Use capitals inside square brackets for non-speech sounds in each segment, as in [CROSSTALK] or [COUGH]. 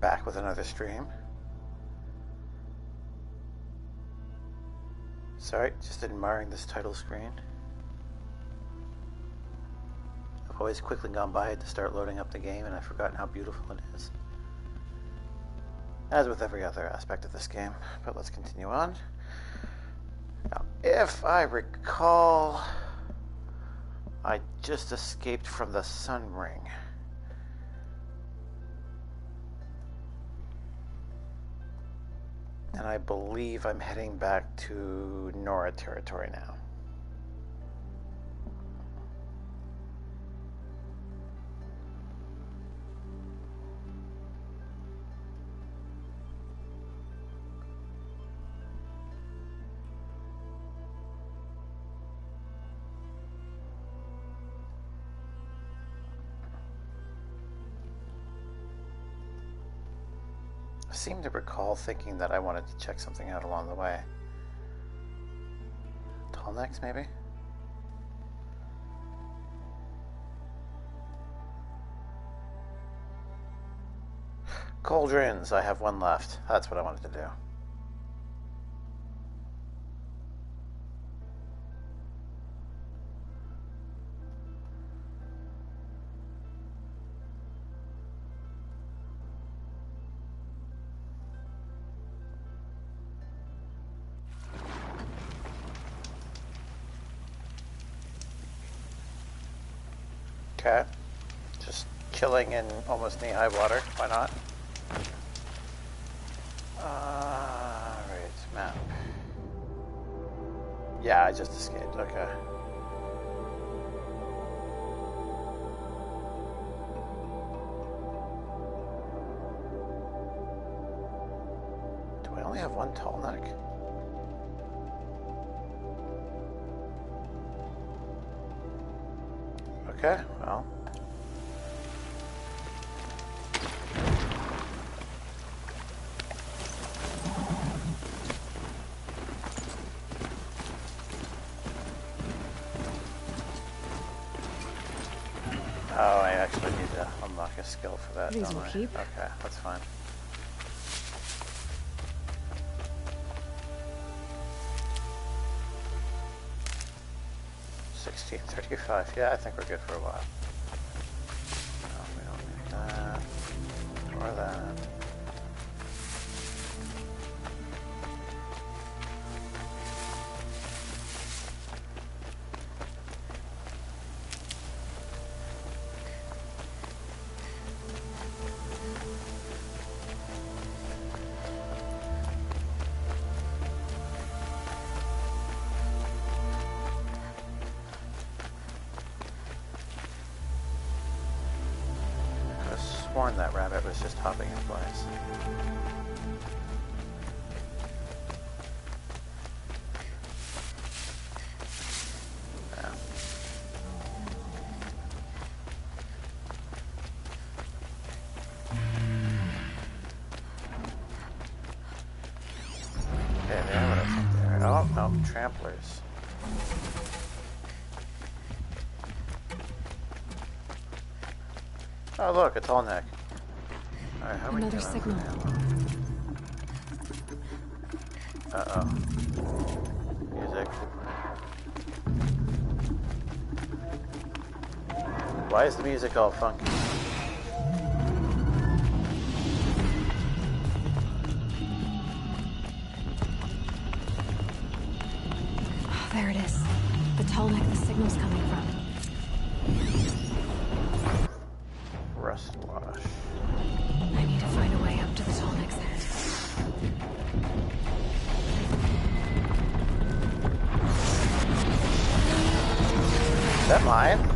back with another stream. Sorry, just admiring this title screen. I've always quickly gone by it to start loading up the game and I've forgotten how beautiful it is. As with every other aspect of this game, but let's continue on. Now, if I recall, I just escaped from the Sun Ring. And I believe I'm heading back to Nora territory now. Recall thinking that I wanted to check something out along the way. Tall necks, maybe? Cauldrons, I have one left. That's what I wanted to do. Chilling in almost knee-high water. Why not? Uh, map. Yeah, I just escaped. Okay. Do I only have one tall neck? Okay, well. For that. These will I? keep. Okay, that's fine. Sixteen thirty-five. Yeah, I think we're good for a while. Look, a tall neck. Alright, how Another over signal. Uh-oh. Music. Why is the music all funky? Oh, there it is. The tall neck the signal's coming from. Rust wash. I need to find a way up to the. Is that mine?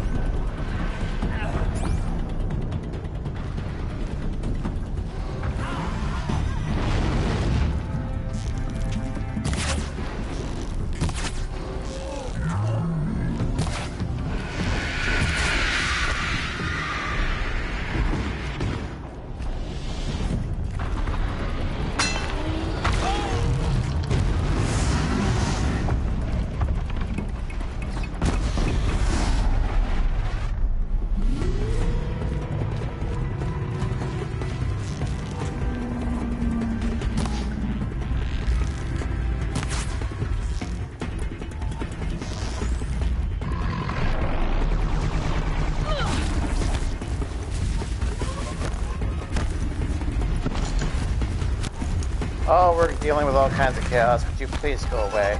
We're dealing with all kinds of chaos. Would you please go away?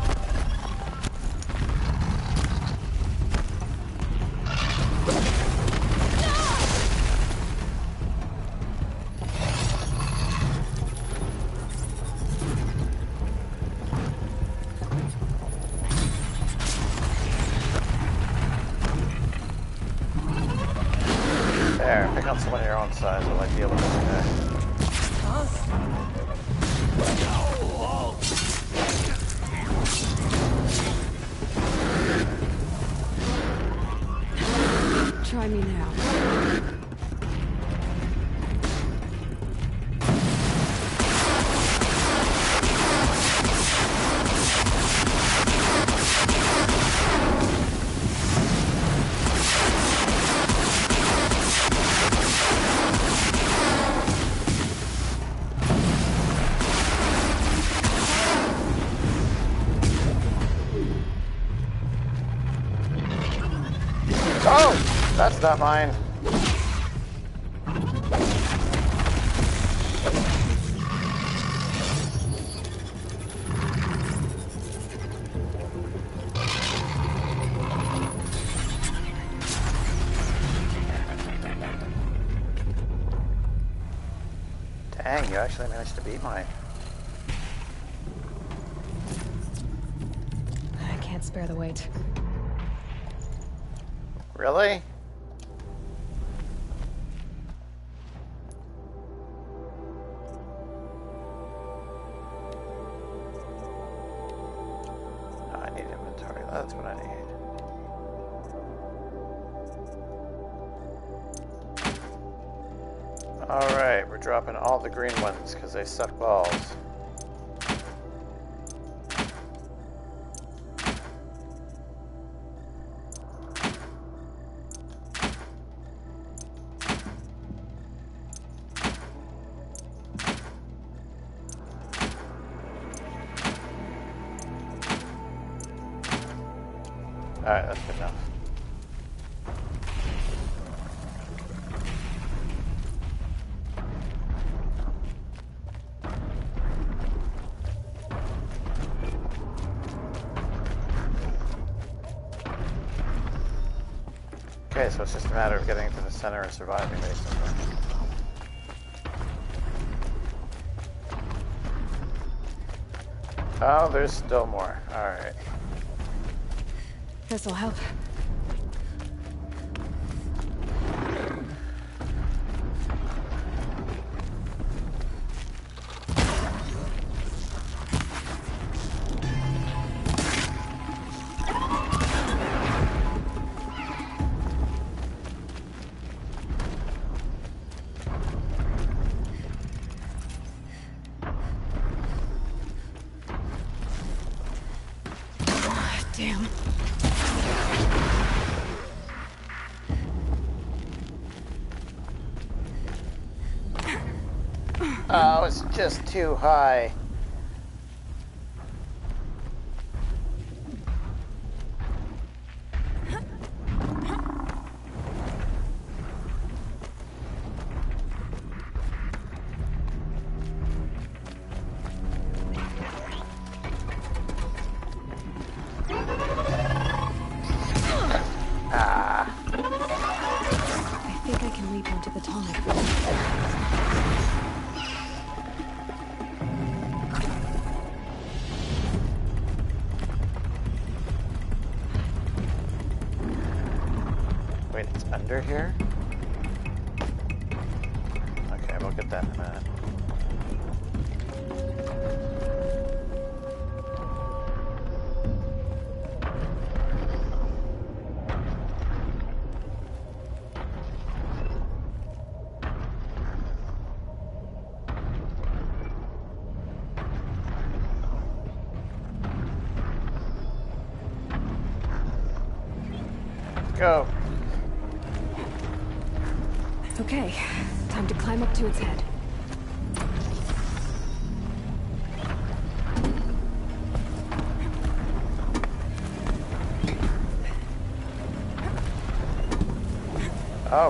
Not mine. Dang, you actually managed to beat mine. Dropping all the green ones because they suck balls. The center and surviving, basically. Oh, there's still more. Alright. This'll help. Just too high.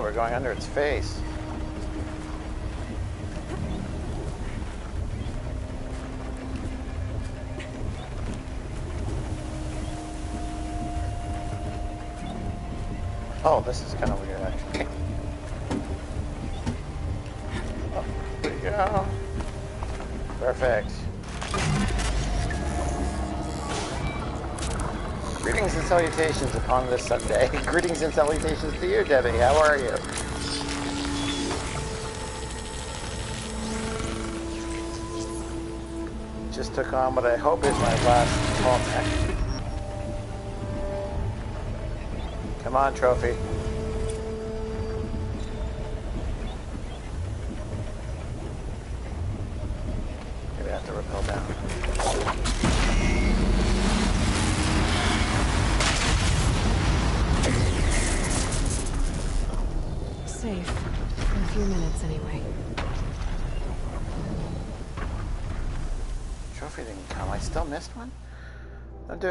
we're going under its face. Oh, this is kind of weird, actually. Oh, there you go. Perfect. Greetings and salutations upon this Sunday. [LAUGHS] Greetings and salutations to you, Debbie. How are you? Just took on what I hope is my last tall neck. Come on, trophy.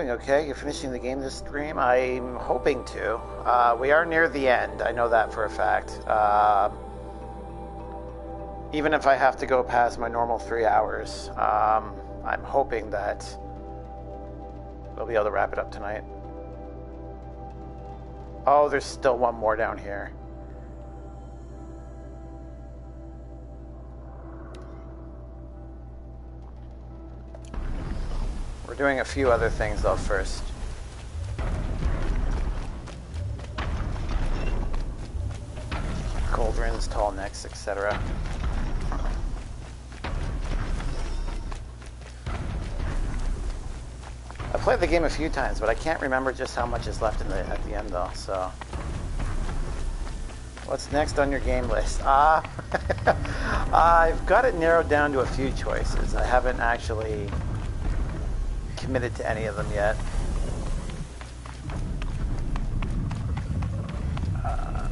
Doing okay. You're finishing the game this stream? I'm hoping to. Uh, we are near the end. I know that for a fact. Uh, even if I have to go past my normal three hours, um, I'm hoping that we'll be able to wrap it up tonight. Oh, there's still one more down here. We're doing a few other things though first. Cauldrons, tall necks, etc. I played the game a few times, but I can't remember just how much is left in the at the end though. So, what's next on your game list? [LAUGHS] Ah, [LAUGHS] I've got it narrowed down to a few choices. I haven't actually committed to any of them yet. Uh,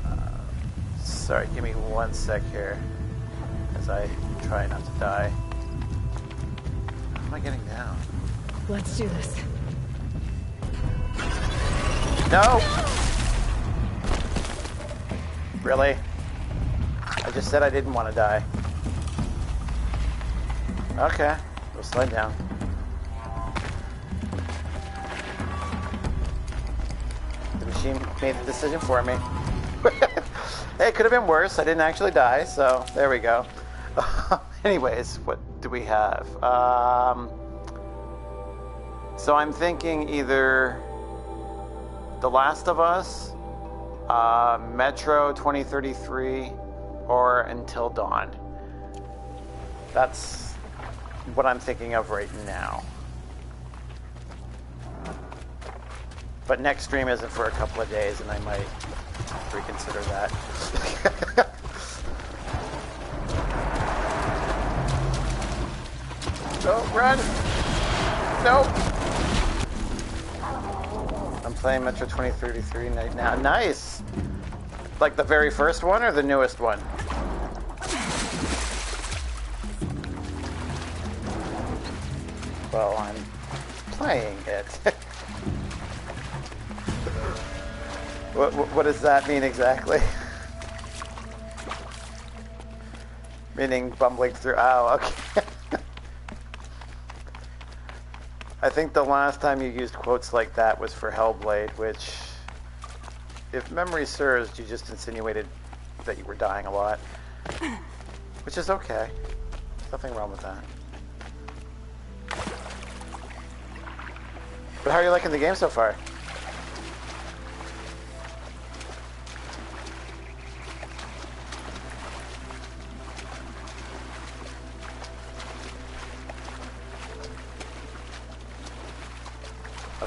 sorry, give me one sec here as I try not to die. How am I getting down? Let's do this. No! Really? I just said I didn't want to die. Okay, we'll slide down. Made the decision for me. hey, [LAUGHS] it could have been worse. I didn't actually die, so there we go. [LAUGHS] Anyways, what do we have? Um, so I'm thinking either The Last of Us, uh, Metro 2033, or Until Dawn. That's what I'm thinking of right now. But next stream isn't for a couple of days, and I might reconsider that. [LAUGHS] Go, run! Nope! I'm playing Metro 2033 right now. Nice! Like the very first one or the newest one? Well, I'm playing it. [LAUGHS] what, what, does that mean exactly? [LAUGHS] Meaning bumbling through. Oh, okay. [LAUGHS] I think the last time you used quotes like that was for Hellblade, which, if memory serves, you just insinuated that you were dying a lot. [LAUGHS] Which is okay. Nothing wrong with that. But how are you liking the game so far?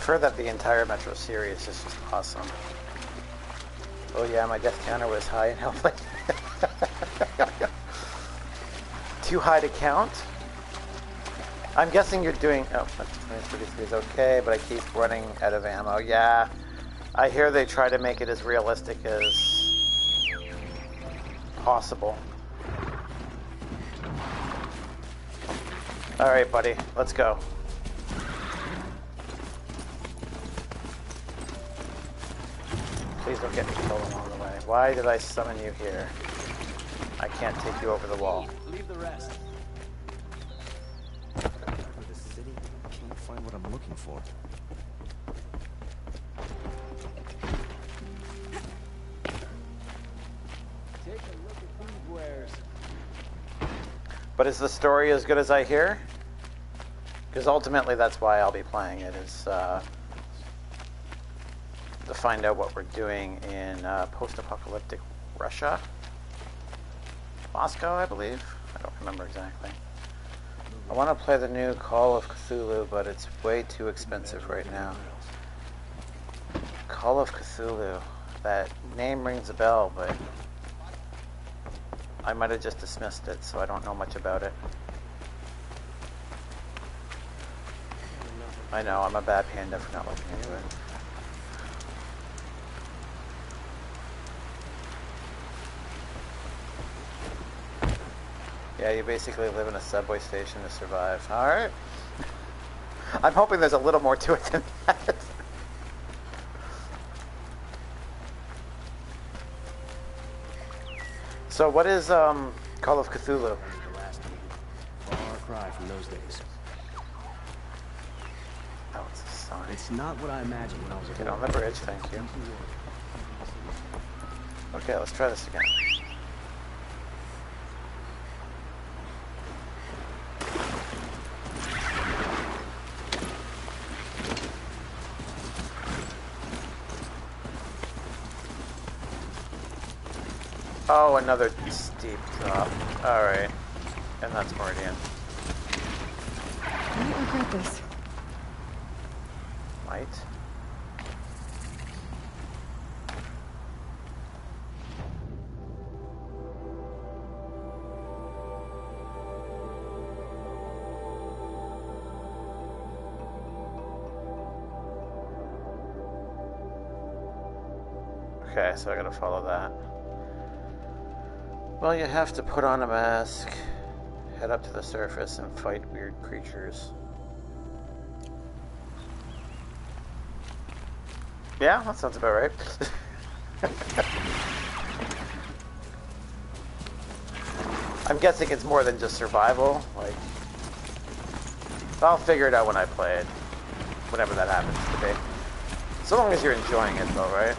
Heard that the entire Metro series is just awesome. Oh yeah, my death counter was high in Hellblade. [LAUGHS] Too high to count? I'm guessing you're doing. Oh, this is okay, but I keep running out of ammo. Yeah, I hear they try to make it as realistic as possible. All right, buddy, let's go. Why did I summon you here? I can't take you over the wall. Leave the rest. City, can't find what I'm looking for. Take a look at these wares. But is the story as good as I hear? Because ultimately, that's why I'll be playing it. Is uh, find out what we're doing in uh, post-apocalyptic Russia, Moscow, I believe. I don't remember exactly. I want to play the new Call of Cthulhu, but it's way too expensive right now. Call of Cthulhu. That name rings a bell, but I might have just dismissed it, so I don't know much about it. I know, I'm a bad panda for not looking into it. Yeah, you basically live in a subway station to survive. Alright. I'm hoping there's a little more to it than that. [LAUGHS] so what is um Call of Cthulhu? Far cry from those days. Oh, it's a sign. It's not what I imagined when I was a Get boy. on the bridge, thank you. Okay, let's try this again. Oh, another steep drop. Alright. And that's Meridian. I might regret this. Might. Okay, so I gotta follow that. Well, you have to put on a mask, head up to the surface, and fight weird creatures. Yeah, that sounds about right. [LAUGHS] I'm guessing it's more than just survival. Like, I'll figure it out when I play it, whenever that happens to be. So long as you're enjoying it, though, right?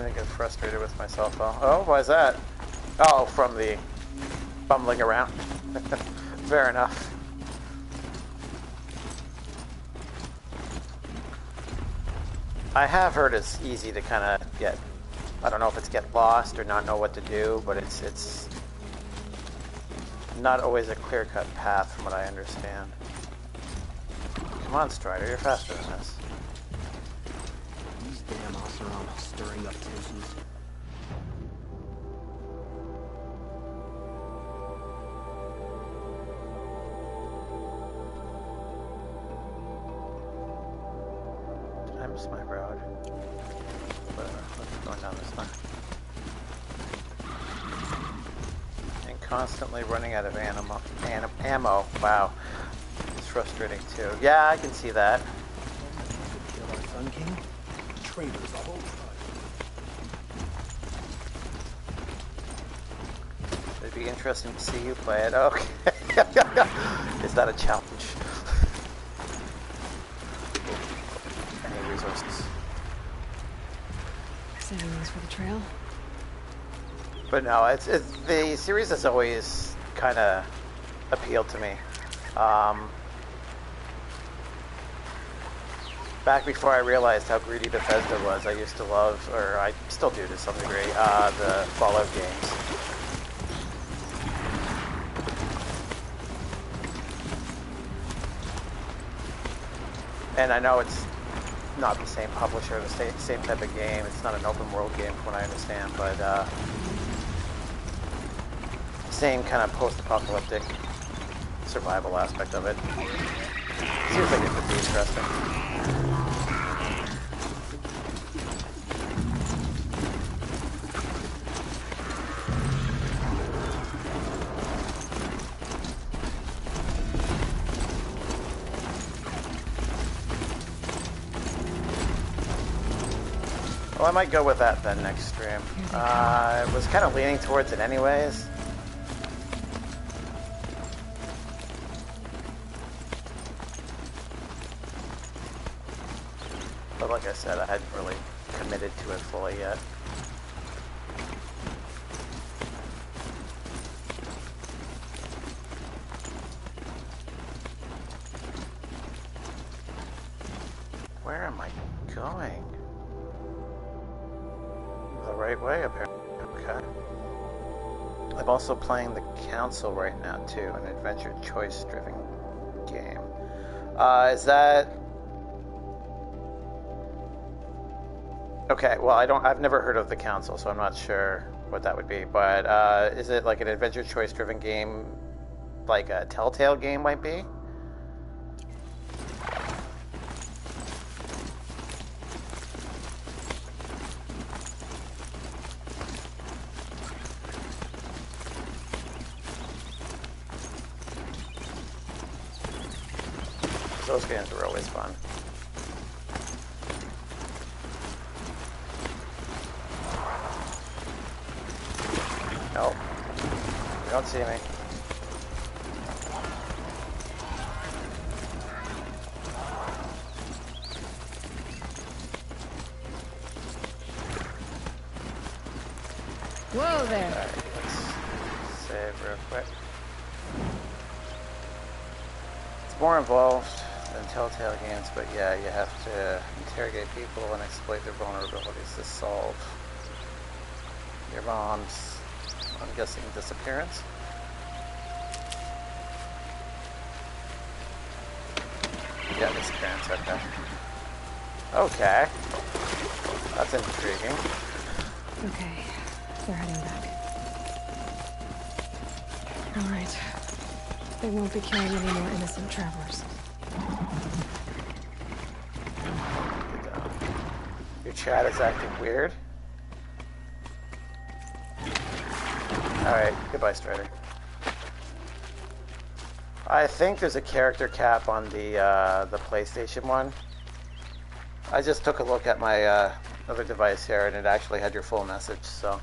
To get frustrated with myself. though. Oh, why is that? Oh, from the bumbling around. [LAUGHS] Fair enough. I have heard it's easy to kind of get. I don't know if it's get lost or not know what to do, but it's it's not always a clear-cut path, from what I understand. Come on, Strider, you're faster than this. Damn stirring up tensions. Did I miss my road? Whatever, let's go down this one. And constantly running out of animo, anim, ammo. Wow. It's frustrating too. Yeah, I can see that. Kill our Sun King? Traitors the whole time. It'd be interesting to see you play it. Okay. [LAUGHS] Is that a challenge? [LAUGHS] Any resources? Saving these for the trail. But no, it's, it's the series has always kind of appealed to me. Um, back before I realized how greedy Bethesda was, I used to love, or I still do to some degree, uh, the Fallout games. And I know it's not the same publisher, the same, same type of game. It's not an open world game, from what I understand, but uh, same kind of post-apocalyptic survival aspect of it. Seems like it could be interesting. I might go with that then next stream. Uh, I was kind of leaning towards it anyways. But like I said, I hadn't really committed to it fully yet. Also playing the Council right now, too, an adventure choice driven game. Uh, is that. Okay, well, I don't. I've never heard of the Council, so I'm not sure what that would be. But uh, is it like an adventure choice driven game, like a Telltale game might be? Those games were always fun. Nope. You don't see me. Whoa there. Alright, let's save real quick. It's more involved than Telltale games, but yeah, you have to interrogate people and exploit their vulnerabilities to solve your mom's, I'm guessing, disappearance. Yeah, disappearance, okay. Okay. That's intriguing. Okay, they're heading back. All right. They won't be killing any more innocent travelers. Your chat is acting weird. Alright, goodbye, Strider. I think there's a character cap on the uh, the PlayStation one. I just took a look at my uh, other device here, and it actually had your full message. So,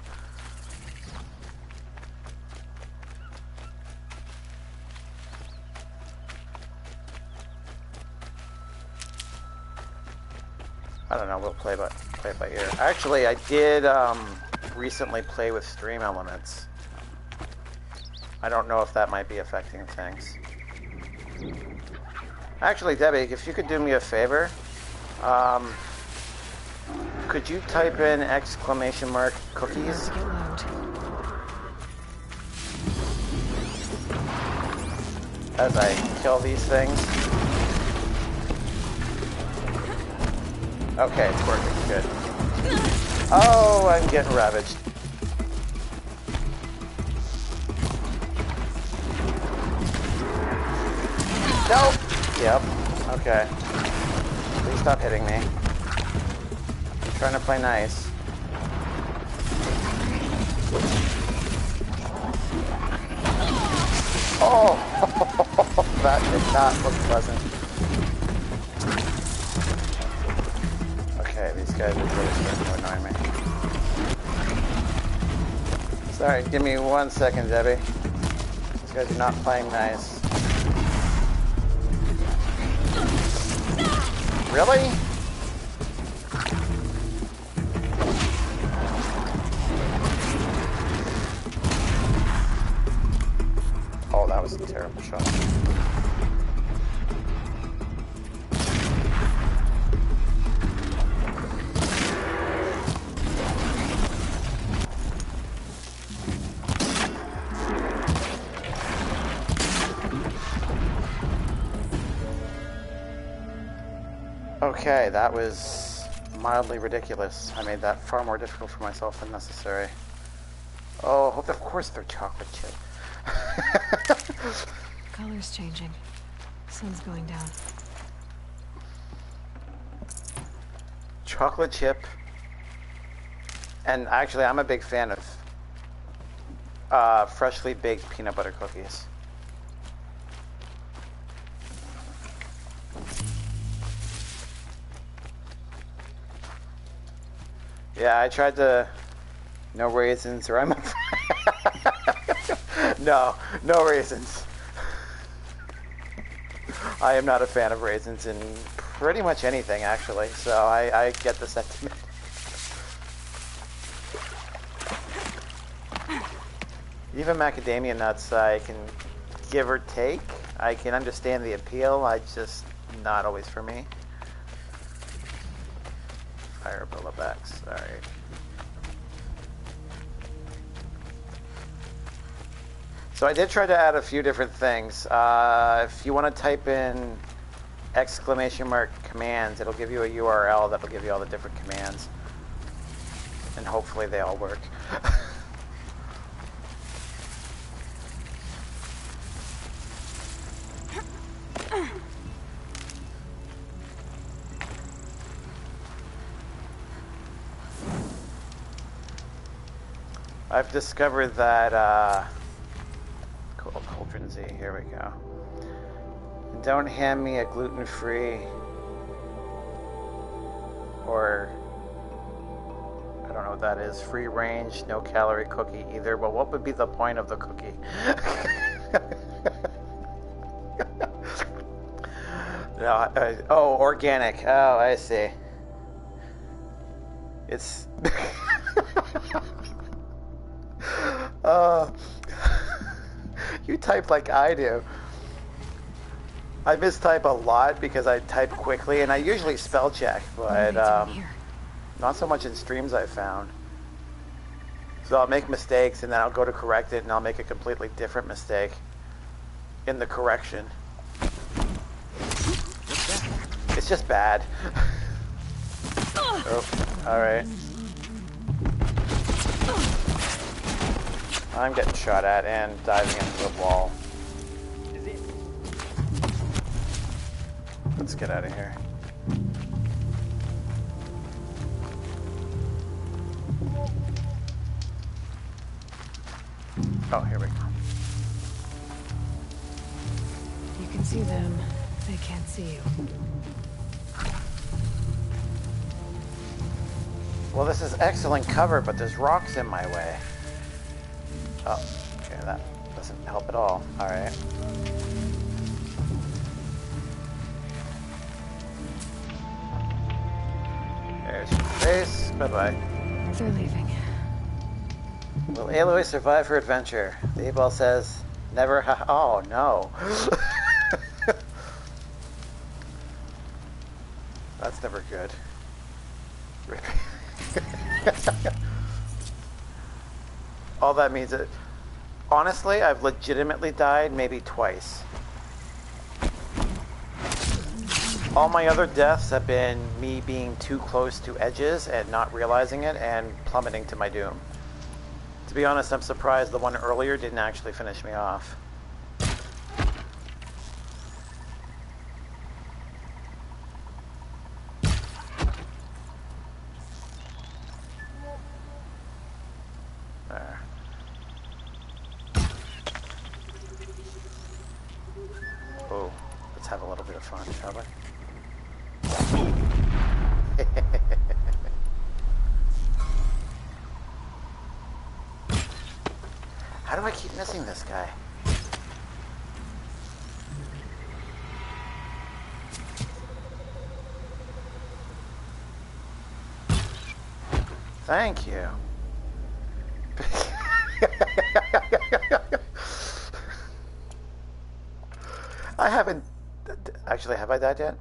I don't know. We'll play by play it by ear. Actually, I did um, recently play with StreamElements. I don't know if that might be affecting things. Actually, Debbie, if you could do me a favor, um, could you type in exclamation mark cookies? As I kill these things. Okay, it's working. Good. Oh, I'm getting ravaged. Nope. Yep. Okay. Please stop hitting me. I'm trying to play nice. Oh, [LAUGHS] that did not look pleasant. Guys are really starting to annoy me. Sorry, give me one second, Debbie. These guys are not playing nice. Really? Okay, that was mildly ridiculous. I made that far more difficult for myself than necessary. Oh, of course they're chocolate chip. [LAUGHS] Color's changing. Sun's going down. chocolate chip. And actually, I'm a big fan of uh, freshly baked peanut butter cookies. Yeah, I tried to. No raisins, or I'm. [LAUGHS] no, no raisins. I am not a fan of raisins in pretty much anything, actually. So I, I get the sentiment. Even macadamia nuts, I can give or take. I can understand the appeal. I just not always for me. Right. So I did try to add a few different things. Uh, if you want to type in exclamation mark commands, it'll give you a URL that'll give you all the different commands. And hopefully they all work. [LAUGHS] I've discovered that uh, Cauldron Z, here we go. Don't hand me a gluten-free or I don't know what that is. Free range, no calorie cookie either. But what would be the point of the cookie? [LAUGHS] no, uh, oh, organic. Oh, I see. It's. [LAUGHS] you type like I do. I mistype a lot because I type quickly, and I usually spell check, but um, not so much in streams I found. So I'll make mistakes, and then I'll go to correct it, and I'll make a completely different mistake in the correction. It's just bad. [LAUGHS] oh, all right. I'm getting shot at and diving into the wall. Let's get out of here. Oh, here we go. You can see them. They can't see you. Well, this is excellent cover, but there's rocks in my way. Oh, okay, that doesn't help at all. All right. There's your face. Bye-bye. They're leaving. Will Aloy survive her adventure? The 8-Ball says, never ha- Oh, no. [LAUGHS] That's never good. All that means that, honestly, I've legitimately died maybe twice. All my other deaths have been me being too close to edges and not realizing it and plummeting to my doom. To be honest, I'm surprised the one earlier didn't actually finish me off. There. Oh, let's have a little bit we? How do I keep missing this guy? Thank you. [LAUGHS] I haven't. Actually, have I died yet?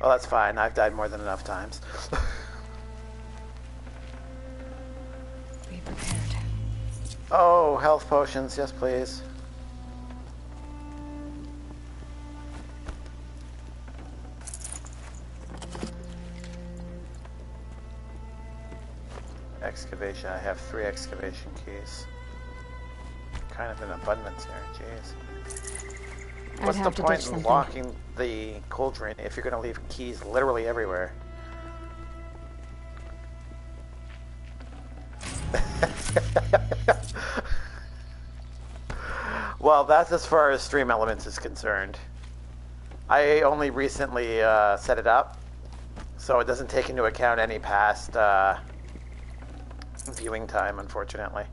Well, that's fine. I've died more than enough times. [LAUGHS] Be prepared. oh, health potions. Yes, please. Excavation. I have three excavation keys. Kind of an abundance here. Jeez. What's the point in locking the cauldron if you're going to leave keys literally everywhere? [LAUGHS] well, that's as far as StreamElements is concerned. I only recently uh, set it up, So it doesn't take into account any past uh, viewing time, unfortunately.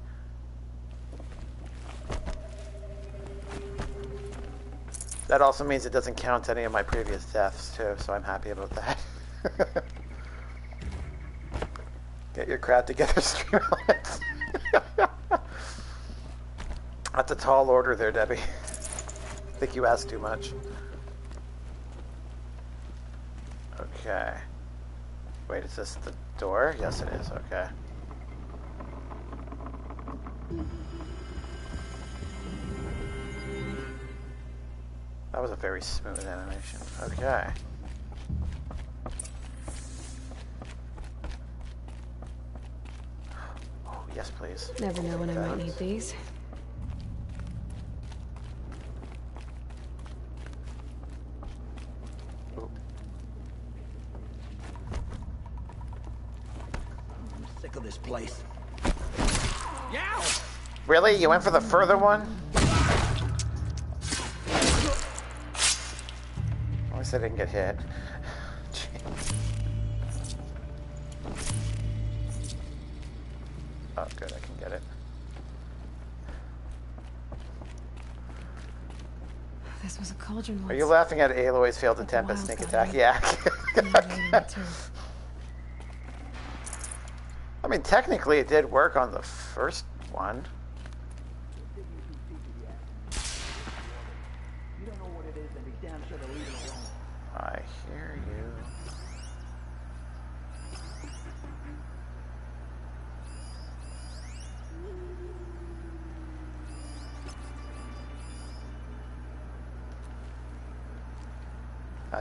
That also means it doesn't count any of my previous deaths, too, so I'm happy about that. [LAUGHS] Get your crowd together, [LAUGHS] Streamlabs. That's a tall order there, Debbie. I think you asked too much. Okay. Wait, is this the door? Yes, it is. Okay. That was a very smooth animation. Okay. Oh, yes, please. Never know when I might need these. Ooh. I'm sick of this place. Yow! Really? You went for the further one? Least I didn't get hit. Oh, good, I can get it. This was a cauldron once. Are you laughing at Aloy's failed Like attempt at sneak attack? Yeah. [LAUGHS] I mean, technically it did work on the first one. You don't know what it is, then be damn sure to leave it alone. I hear you.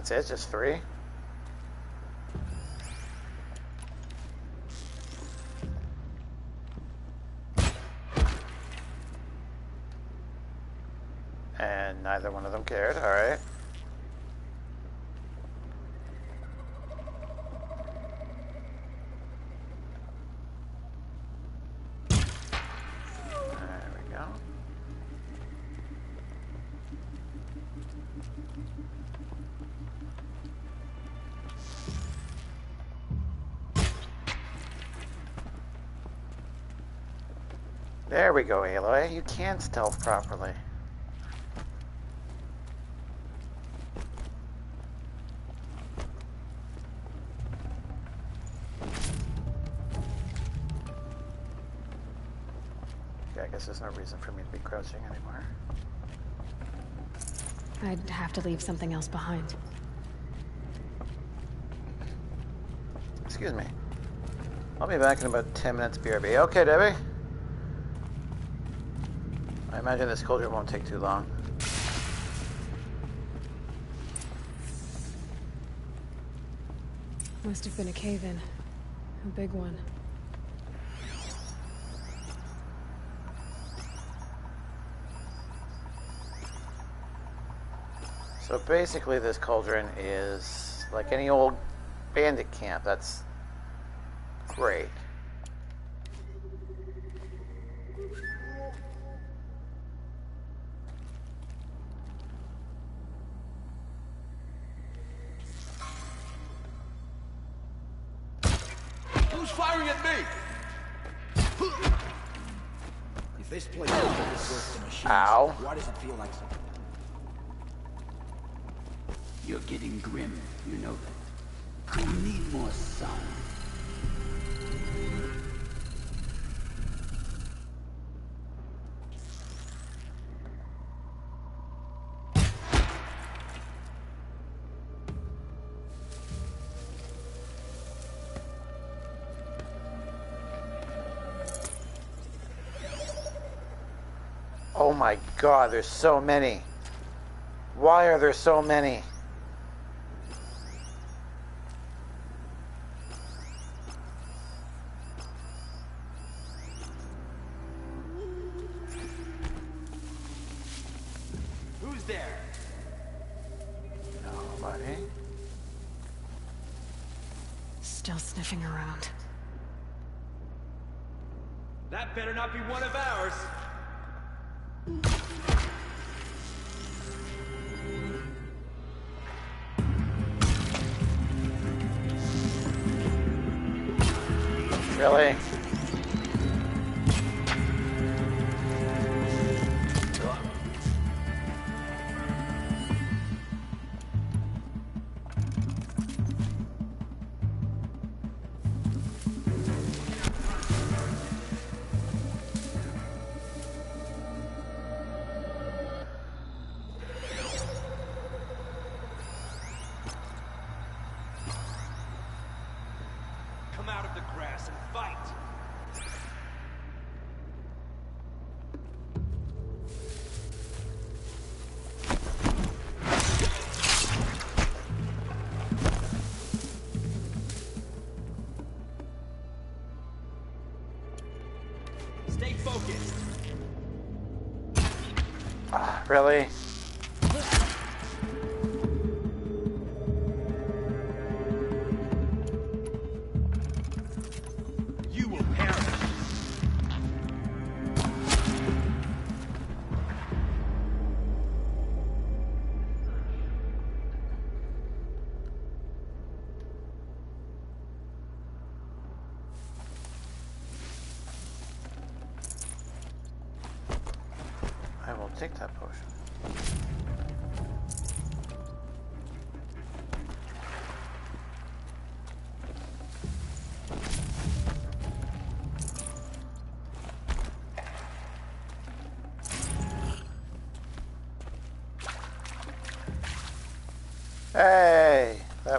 That's it, just three? There we go, Aloy. You can stealth properly. Okay, I guess there's no reason for me to be crouching anymore. I'd have to leave something else behind. Excuse me. I'll be back in about 10 minutes, BRB. Okay, Debbie. Imagine this cauldron won't take too long. Must have been a cave-in. A big one. So basically, this cauldron is like any old bandit camp. That's great. Oh my god, there's so many. Why are there so many? Who's there? Nobody. Still sniffing around. That better not be one of ours. Really?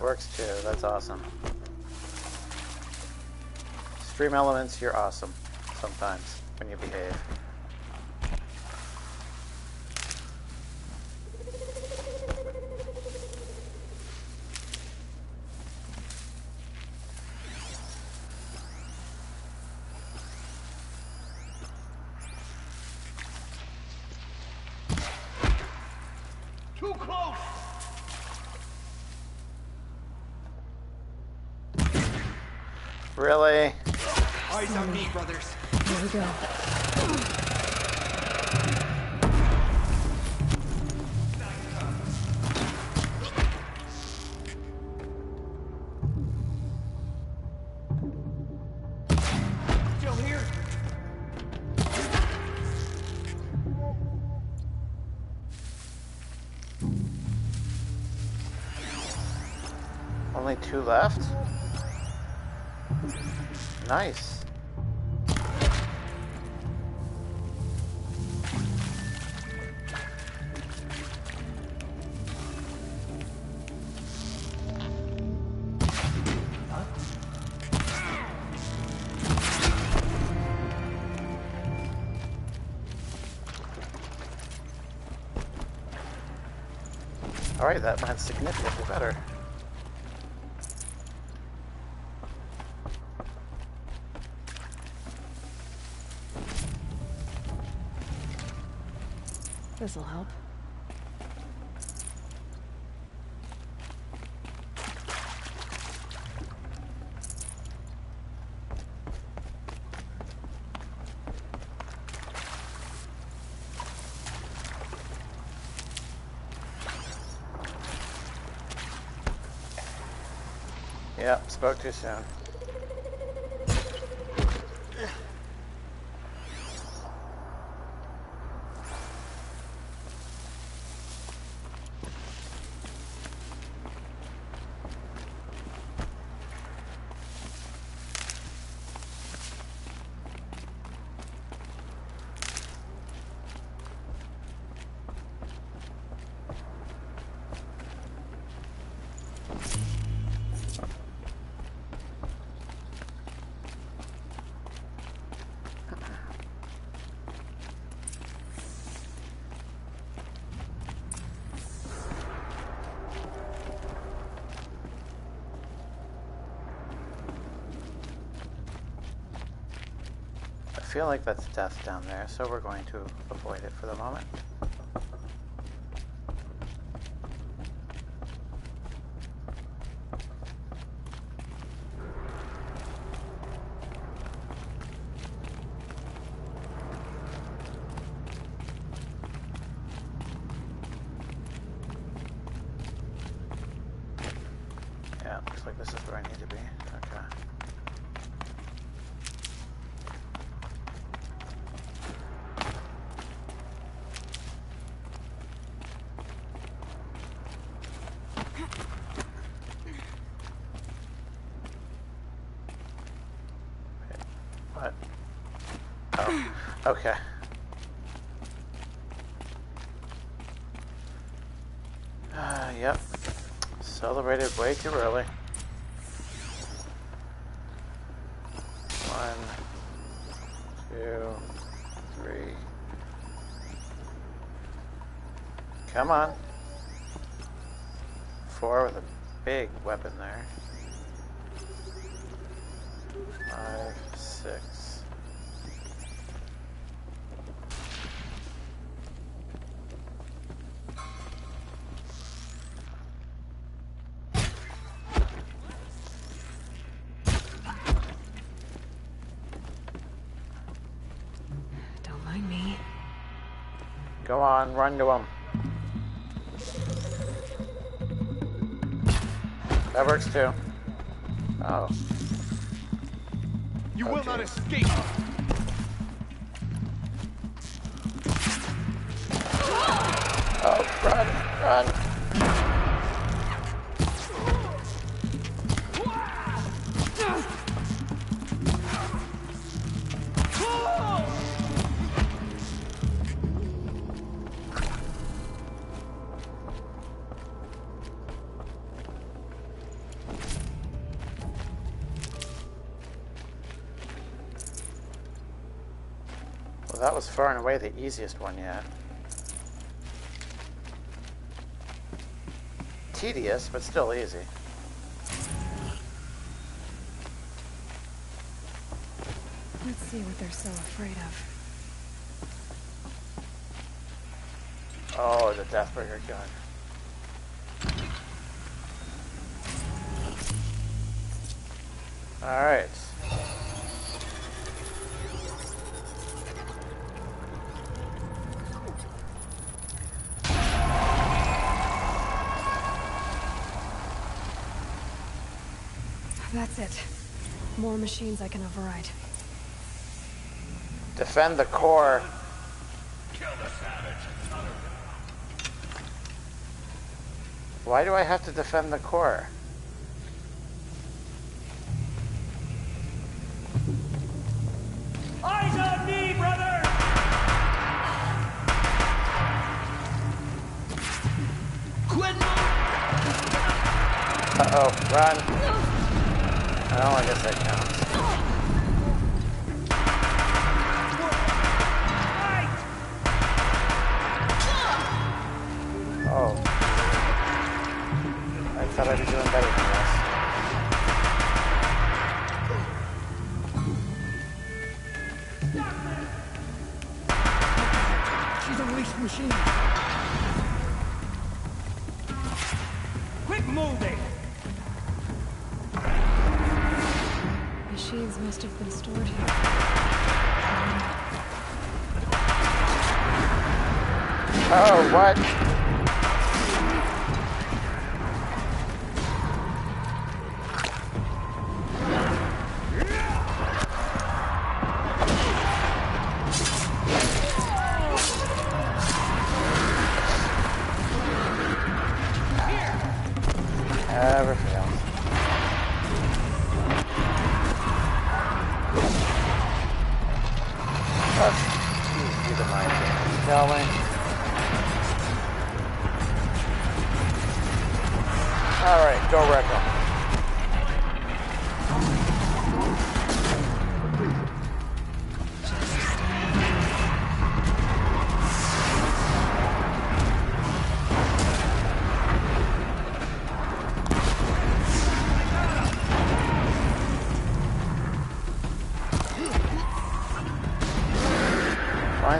Works too. That's awesome. StreamElements, you're awesome. Sometimes when you behave. Alright, that went significantly better. This'll help. Yep, spoke feel like that's death down there, so we're going to avoid it for the moment. Yeah, looks like this is where I need to be. Okay. What? Oh, okay. Uh, yep. Celebrated way too early. One, two, three. Come on. Four with a big weapon there. Five, six. Don't mind me. Go on, run to him. That works too. Oh, You will not escape. oh, run, run. Far and away the easiest one yet. Tedious, but still easy. Let's see what they're so afraid of. Oh, the Deathbringer gun. Alright. That's it. More machines I can override. Defend the core. Why do I have to defend the core? Eyes on me, brother! Quit Uh-oh, run. Oh, I guess that counts. I thought I'd be doing better than this. She's unleashed machine. Quit moving! Machines must have been stored here. Oh, what?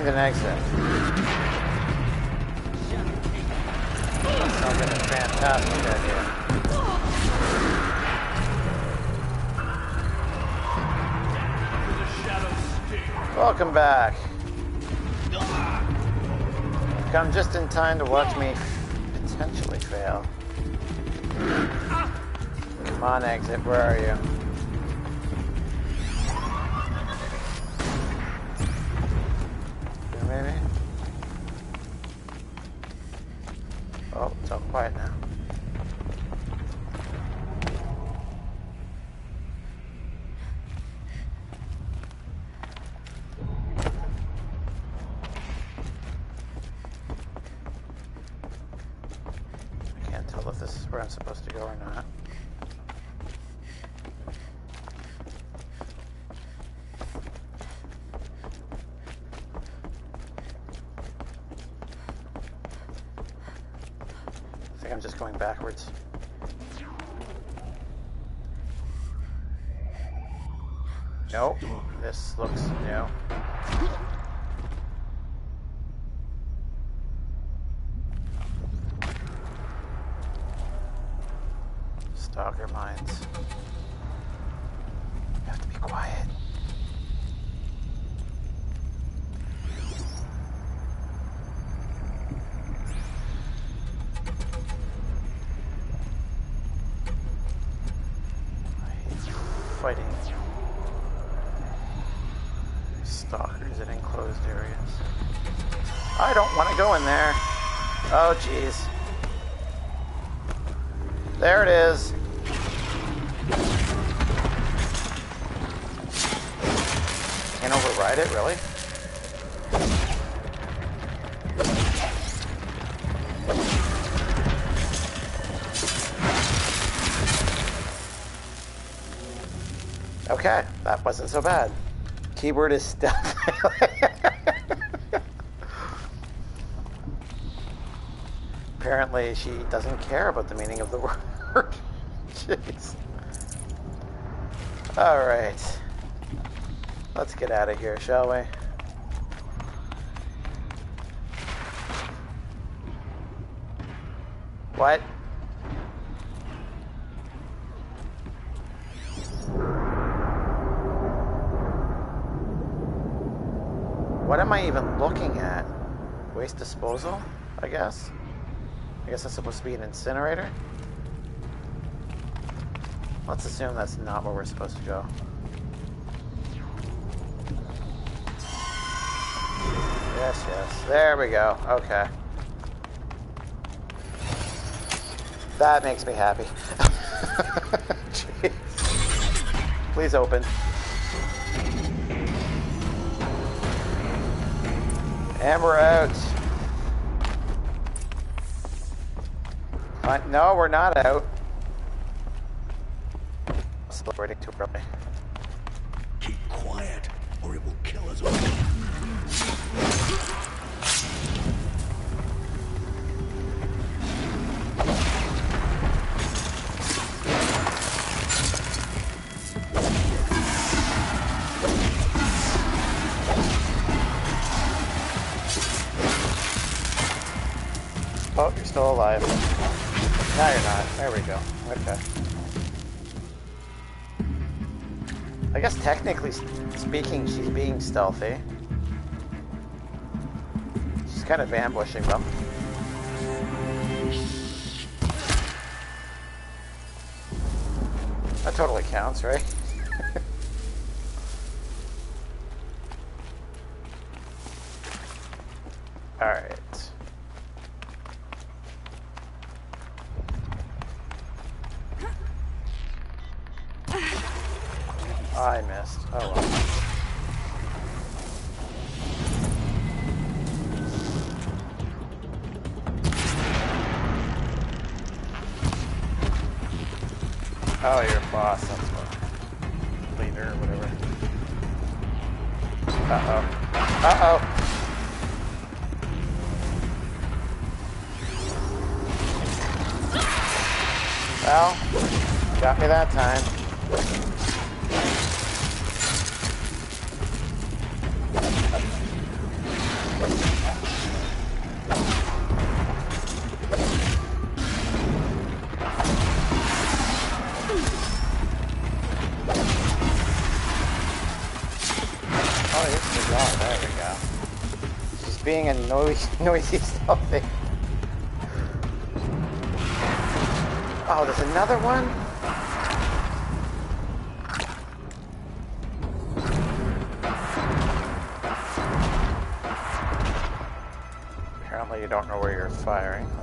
An exit. Like a fantastic idea. Welcome back. Come just in time to watch me potentially fail. Come on, exit. Where are you? Don't want to go in there. Oh, jeez. There it is. Can't override it, really? Okay, that wasn't so bad. Keyboard is stuff. [LAUGHS] Apparently, she doesn't care about the meaning of the [LAUGHS] word. Jeez. All right. Let's get out of here, shall we? What? What am I even looking at? Waste disposal, I guess? I guess that's supposed to be an incinerator? Let's assume that's not where we're supposed to go. Yes, yes. There we go. Okay. That makes me happy. [LAUGHS] Jeez. Please open. And we're out. No, we're not out. Celebrating too early. Speaking, she's being stealthy. She's kind of ambushing them. That totally counts, right? Oh, you're a boss. That's what. Leader or whatever. Uh oh. Uh oh. Well, got me that time. Noisy, [LAUGHS] noisy stealthy. Oh, there's another one? Apparently you don't know where you're firing.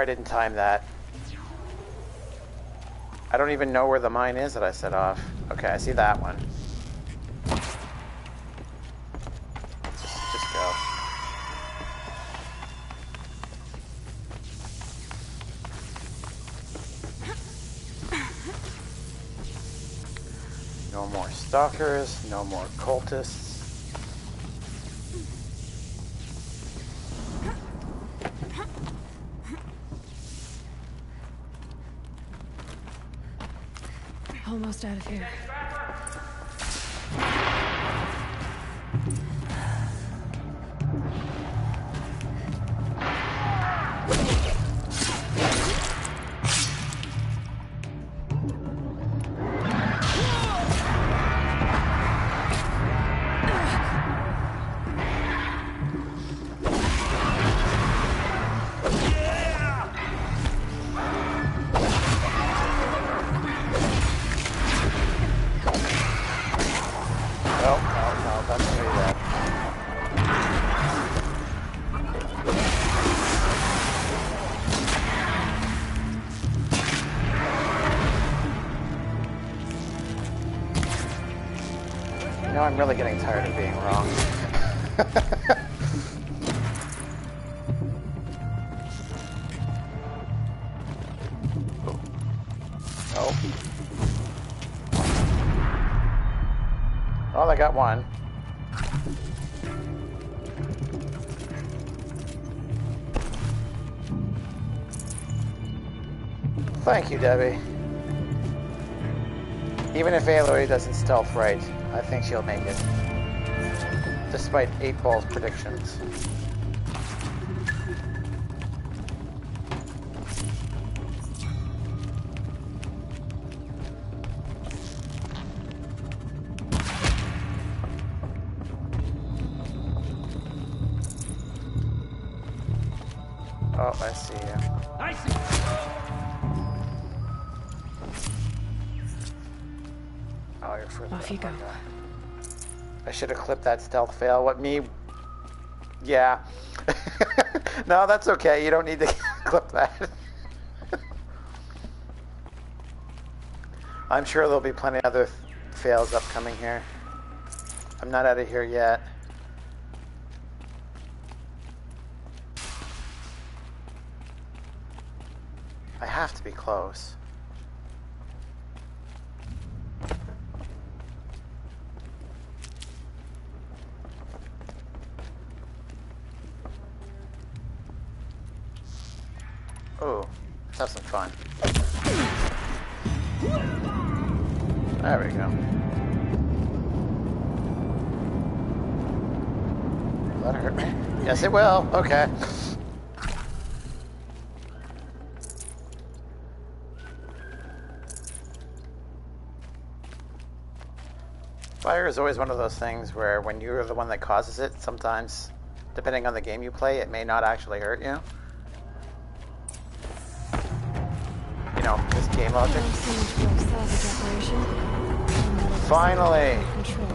I didn't time that. I don't even know where the mine is that I set off. Okay, I see that one. Just, just go. No more stalkers, no more cultists. Almost out of here. Really getting tired of being wrong. Oh. [LAUGHS] Well, I got one. Thank you, Debbie. Even if Aloy doesn't stealth right, I think she'll make it. Despite 8-Ball's predictions. I should have clipped that stealth fail. What me? Yeah. [LAUGHS] no, that's okay. You don't need to [LAUGHS] clip that. [LAUGHS] I'm sure there'll be plenty of other fails upcoming here. I'm not out of here yet. I have to be close. Yes, it will. Okay. Fire is always one of those things where when you're the one that causes it, sometimes, depending on the game you play, it may not actually hurt you. You know, this game logic. Thanks so much for our salvage operation. Finally!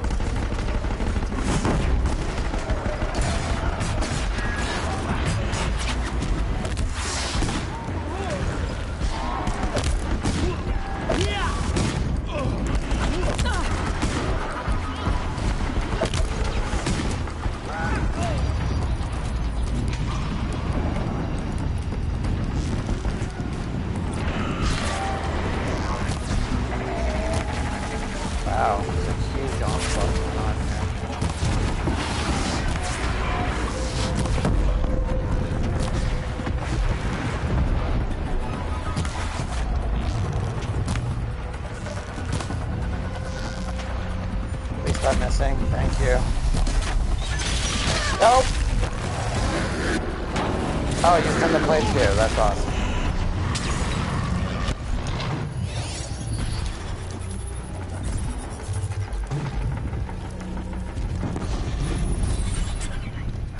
Oh, you come to play too. That's awesome.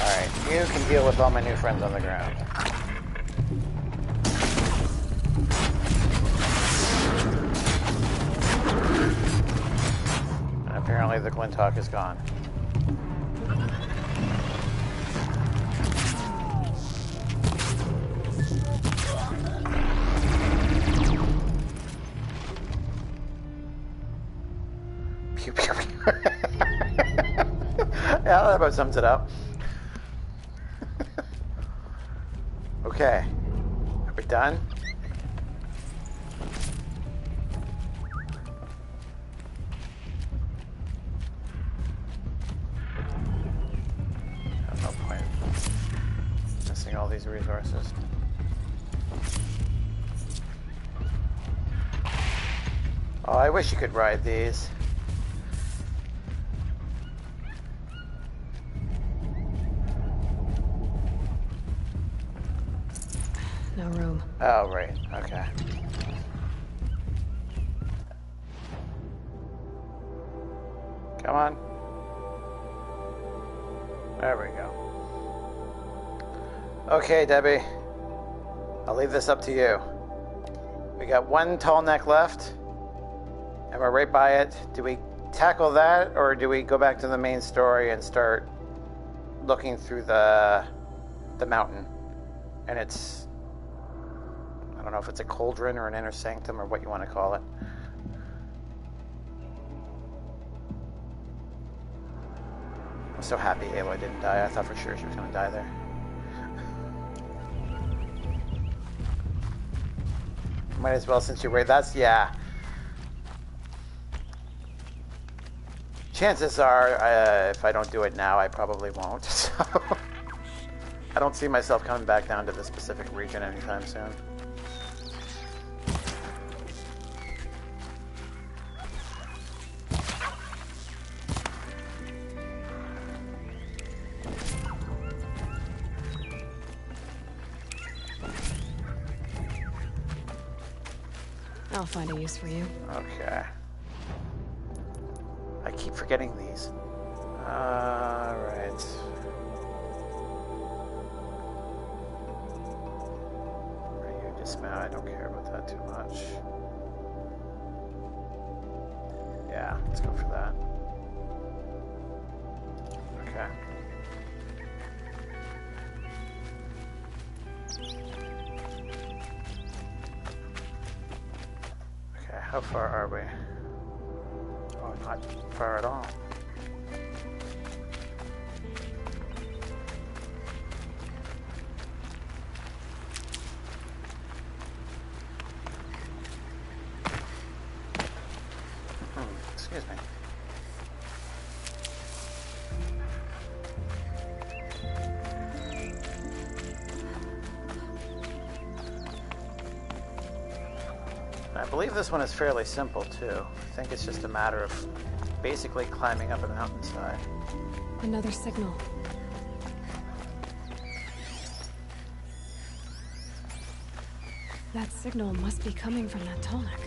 Alright, you can deal with all my new friends on the ground. And apparently the Glinthawk is gone. About sums it up. okay. Are we done? No point missing all these resources. Oh, I wish you could ride these. Okay, Debbie. I'll leave this up to you. We got one tall neck left, and we're right by it. Do we tackle that, or do we go back to the main story and start looking through the the mountain? And it's I don't know if it's a cauldron or an inner sanctum or what you want to call it. I'm so happy Aloy didn't die. I thought for sure she was going to die there. Might as well since you're right. That's, yeah. Chances are, uh, if I don't do it now, I probably won't. [LAUGHS] So I don't see myself coming back down to the specific region anytime soon. Use for you. Okay. I keep forgetting these. Alright. Where you dismount, I don't care about that too much. Yeah, let's go for that. How far are we? Oh, not far at all. This one is fairly simple too. I think it's just a matter of basically climbing up a mountainside. Another signal. That signal must be coming from that Tallneck.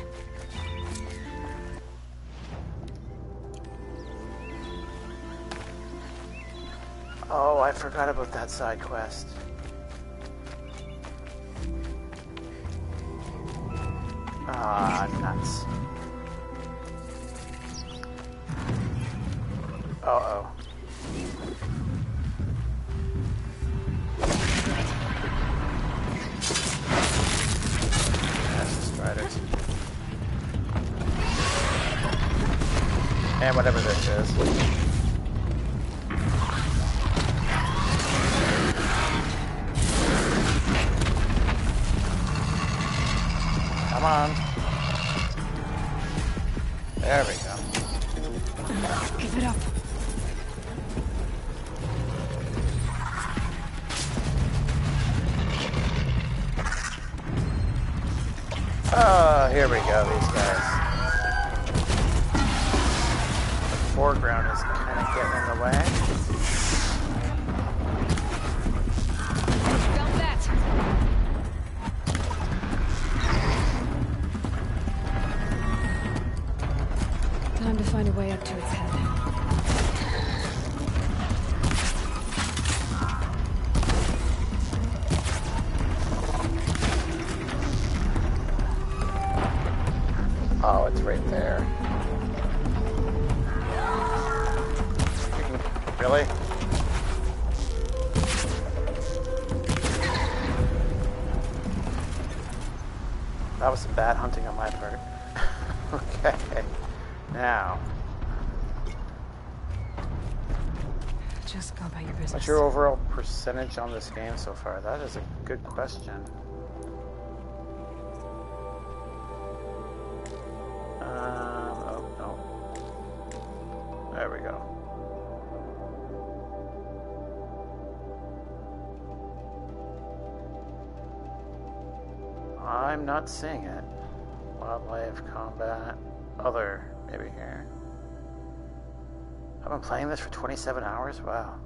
Oh, I forgot about that side quest. Uh oh. That's the Striders. And whatever this is. Percentage on this game so far? That is a good question. Um, oh, no. There we go. I'm not seeing it. Wildlife, combat, other, maybe here. I've been playing this for 27 hours? Wow.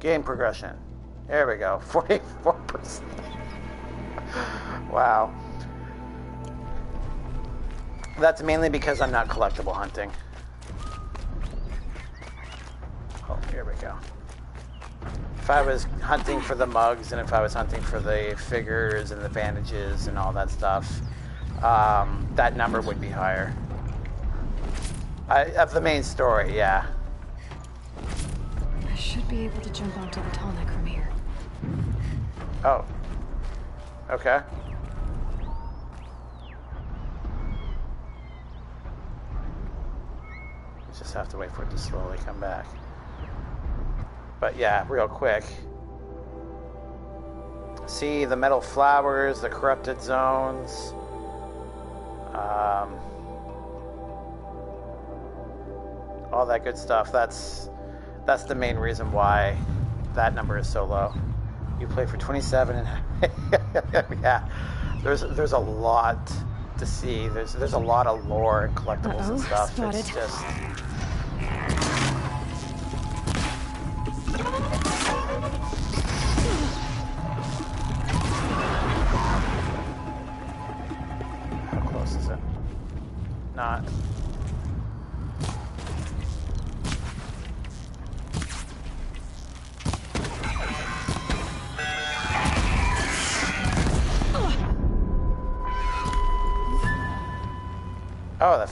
Game progression. There we go. [LAUGHS] 44%. wow. That's mainly because I'm not collectible hunting. Oh, here we go. If I was hunting for the mugs and if I was hunting for the figures and the bandages and all that stuff, um, that number would be higher. I, of the main story, yeah. Should be able to jump onto the Tallneck from here. Oh. Okay. You just have to wait for it to slowly come back. But yeah, real quick. See the metal flowers, the corrupted zones. Um, all that good stuff. That's that's the main reason why that number is so low. You play for 27 and [LAUGHS] yeah, there's there's a lot to see. There's there's a lot of lore and collectibles and Uh-oh, stuff. spotted. It's just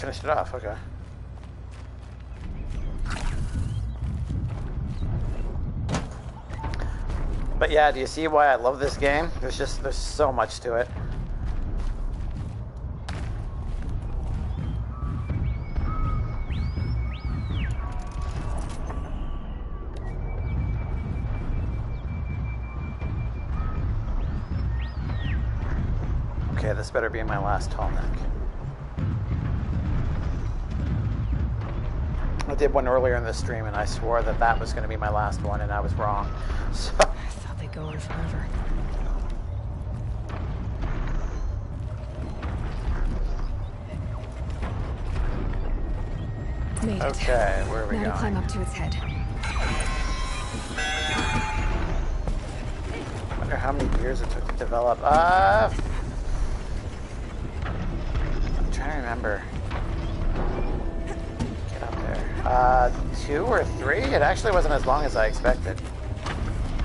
finished it off. Okay. But yeah, do you see why I love this game? There's just there's so much to it. Okay, this better be my last Tallneck. Did one earlier in the stream and I swore that that was going to be my last one and I was wrong. [LAUGHS] So, I thought they'd go on forever. Made okay, where are we now to climb up to its head. I wonder how many years it took to develop. Uh, I'm trying to remember. Uh, two or three? It actually wasn't as long as I expected.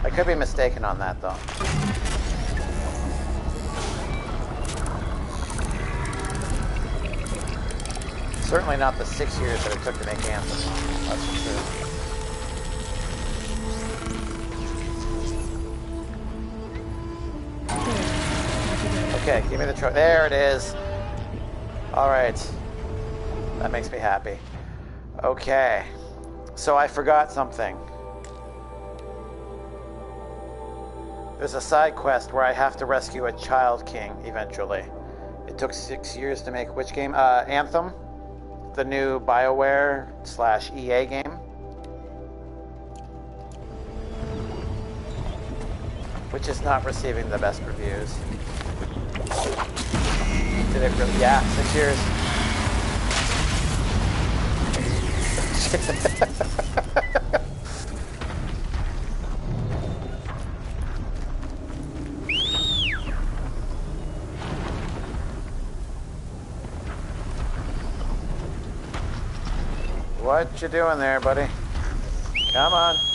I could be mistaken on that though. Certainly not the six years that it took to make Anthem. That's for sure. Okay, give me the truck. There it is. All right. That makes me happy. Okay. So I forgot something. There's a side quest where I have to rescue a child king eventually. It took six years to make which game? Uh, Anthem, the new BioWare slash EA game. Which is not receiving the best reviews. Did it really? Yeah, six years. What you doing there, buddy? Come on.